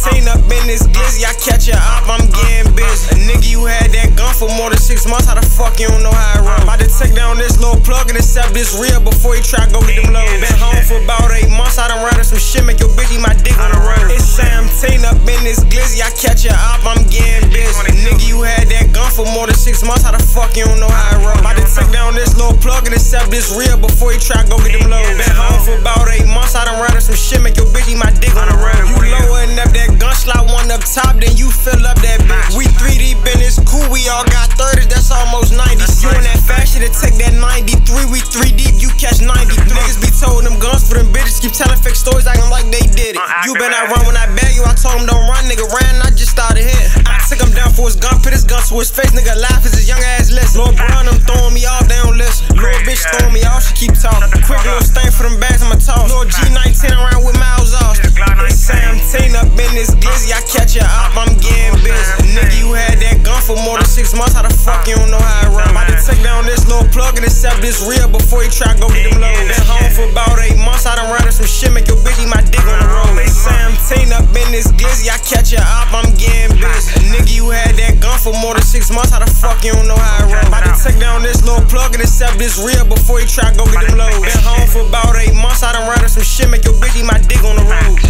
17 up in this glizzy, I catch a op, I'm getting busy. A nigga, you had that gun for more than six months, how the fuck you don't know how it run? About to take down this little plug and accept this real before you try go get them low. Been home for about eight months, I done ran some shit, make your bitch eat my dick on the road. It's 17 up in this glizzy, I catch a op, I'm getting busy. A nigga, you had that gun for more than six months, how the fuck you don't know how it run? About to take down this little plug and accept this real before you try go get them low. Been home for about eight months, I done ran some shit, make your bitch eat my that bitch. We 3 deep in this cool, we all got 30, that's almost 90. You in that fashion to take that 93, we 3 deep, you catch 90. Niggas be told them guns for them bitches, keep telling fake stories acting like they did it. You been out run when I bag you, I told him don't run, nigga ran, I just started hit. I took him down for his gun, put his gun to his face, nigga laugh as his young ass listen. Lord Brown, them throwing me off, they don't listen. Lord bitch throwing me off, she keep talking. Quick little stain for them bags, in this glizzy, I catch a op, I'm getting busy. Nigga, you had that gun for more than six months, how the fuck you don't know how it run? About to take down this little plug and accept this real before you try to go get them low. Been home for about eight months, I done ran some shit, make your bitch eat my dick on the road. It's 17 up in this glizzy, I catch a op, I'm getting busy. Nigga, you had that gun for more than six months, how the fuck you don't know how it run? About to take down this little plug and accept this real before you try to go get them low. Been home for about eight months, I done ran some shit, make your bitch eat my dick on the road.